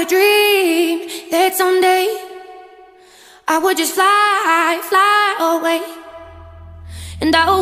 a dream that someday I would just fly, fly away. And I